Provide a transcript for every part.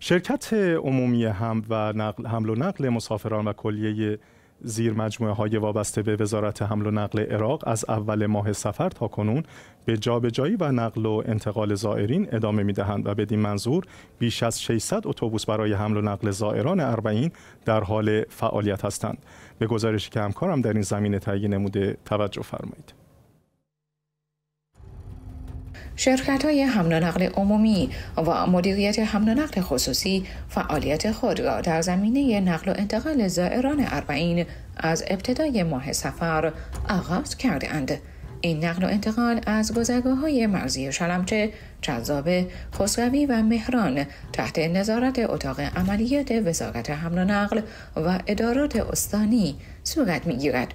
شرکت عمومی حمل و نقل حمل و نقل مسافران و کلیه زیر مجموعه های وابسته به وزارت حمل و نقل عراق از اول ماه سفر تا کنون به جابجایی و نقل و انتقال زائرین ادامه می دهند و بدین منظور بیش از 600 اتوبوس برای حمل و نقل زائران اربعین در حال فعالیت هستند. به گزارشی که همکارم در این زمینه تهیه نموده توجه فرمایید. شرکت های حمل و نقل عمومی و مدیریت حمل و نقل خصوصی فعالیت خود را در زمینه نقل و انتقال زائران اربعین از ابتدای ماه سفر آغاز کردند. این نقل و انتقال از گذرگاه های مرزی شلمچه، جذابه، خسروی و مهران تحت نظارت اتاق عملیات وزارت حمل و نقل و ادارات استانی صورت می گیرد.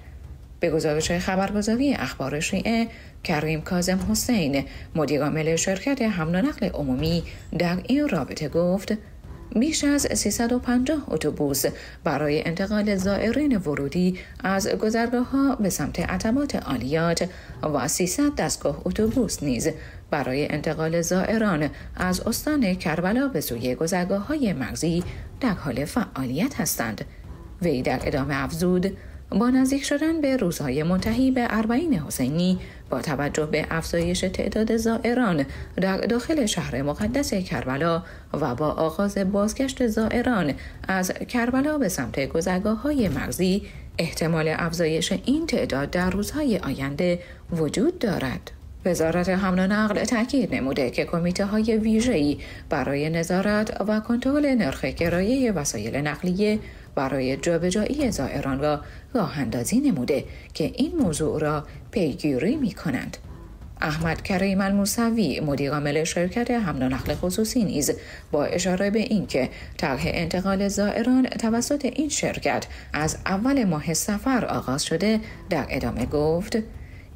به گزارش خبرگزاری اخبار شیعه کریم کازم حسین مدیرعامل شرکت حمل و نقل عمومی در این رابطه گفت بیش از 350 اتوبوس برای انتقال زائرین ورودی از گذرگاه ها به سمت عتبات عالیات و 300 دستگاه اتوبوس نیز برای انتقال زائران از استان کربلا به سوی گذرگاه های مرزی در حال فعالیت هستند. وی در ادامه افزود با نزدیک شدن به روزهای منتهی به اربعین حسینی با توجه به افزایش تعداد زائران در داخل شهر مقدس کربلا و با آغاز بازگشت زائران از کربلا به سمت گذرگاه های مرزی احتمال افزایش این تعداد در روزهای آینده وجود دارد. وزارت حمل و نقل تاکید نموده که کمیته های ویژه‌ای برای نظارت و کنترل نرخ کرایه وسایل نقلیه برای جابجایی زائران را راه اندازی نموده که این موضوع را پیگیری می کنند. احمد کریم الموسوی مدیرعامل شرکت حمل و نقل خصوصی نیز با اشاره به اینکه طرح انتقال زائران توسط این شرکت از اول ماه سفر آغاز شده در ادامه گفت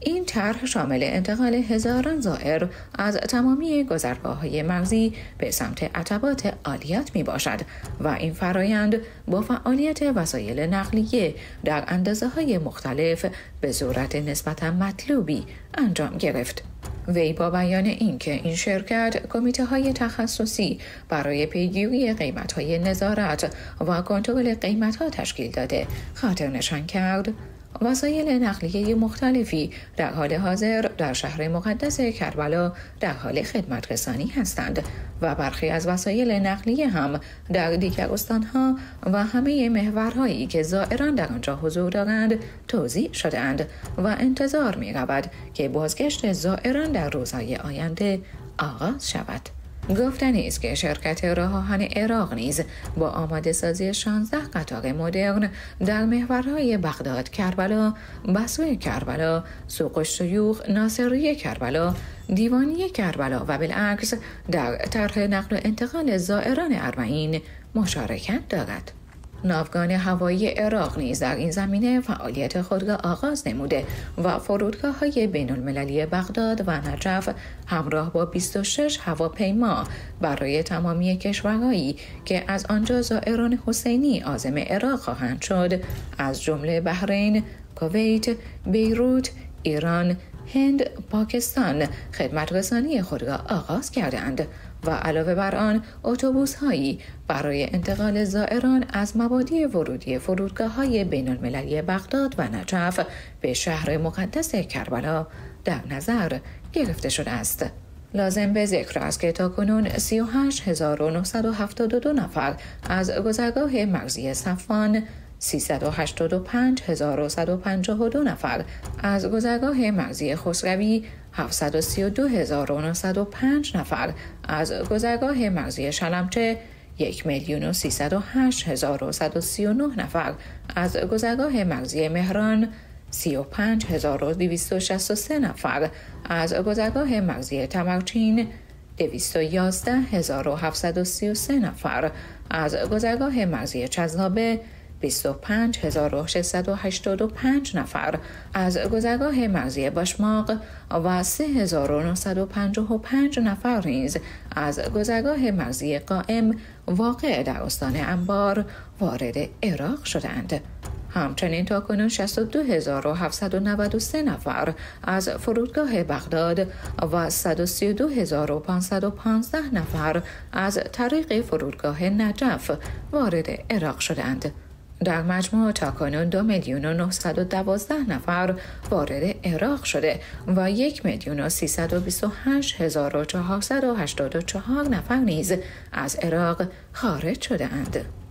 این طرح شامل انتقال هزاران زائر از تمامی گذرگاه های مرزی به سمت عتبات عالیت می باشد و این فرایند با فعالیت وسایل نقلیه در اندازه های مختلف به صورت نسبتا مطلوبی انجام گرفت. وی با بیان اینکه این شرکت کمیته های تخصصی برای پیگیری قیمت های نظارت و کنترل قیمت ها تشکیل داده خاطر نشان کرد وسایل نقلیه مختلفی در حال حاضر در شهر مقدس کربلا در حال خدمت رسانی هستند و برخی از وسایل نقلیه هم در دیگر استانها و همه محورهایی که زائران در آنجا حضور دارند توضیح شدهاند و انتظار می رود که بازگشت زائران در روزهای آینده آغاز شود. گفتنی است که شرکت راه آهن عراق نیز با آماده سازی 16 قطار مدرن در محورهای بغداد کربلا، بسوه کربلا، سوق شیوخ، ناصری کربلا، دیوانی کربلا و بالعکس در طرح نقل و انتقال زائران اربعین مشارکت دارد. ناوگان هوایی عراق نیز در این زمینه فعالیت خود را آغاز نموده و فرودگاه های بین المللی بغداد و نجف همراه با 26 هواپیما برای تمامی کشورهایی که از آنجا زائران حسینی آزم عراق خواهند شد از جمله بحرین، کویت، بیروت، ایران، هند، پاکستان خدمت رسانی خود را آغاز کردند و علاوه بر آن اتوبوس هایی برای انتقال زائران از مبادی ورودی فرودگاه های بین المللی بغداد و نجف به شهر مقدس کربلا در نظر گرفته شده است. لازم به ذکر است که تا کنون 38972 نفر از گذرگاه مرزی صفان 385152 نفر. از گذرگاه مرزی خسروی 732905 نفر. از گذرگاه مرزی شلمچه یک میلیون و هزار و نفر. از گذرگاه مرزی مهران سی و پنج هزار و سه نفر. از گذرگاه مرزی تمرچین دویست و یازده هزار و هفتصد و سی و سه نفر. از گذرگاه مرزی چزنابه 25685 نفر از گذرگاه مرزی باشماق و 3955 نفر نیز از گذرگاه مرزی قائم واقع در استان انبار وارد عراق شدند. همچنین تا کنون 62793 نفر از فرودگاه بغداد و 132515 نفر از طریق فرودگاه نجف وارد عراق شدند. در مجموع تا کنون دو میلیون و 912 نفر وارد عراق شده و یک میلیون و 328 هزار و 484 نفر نیز از عراق خارج شده اند.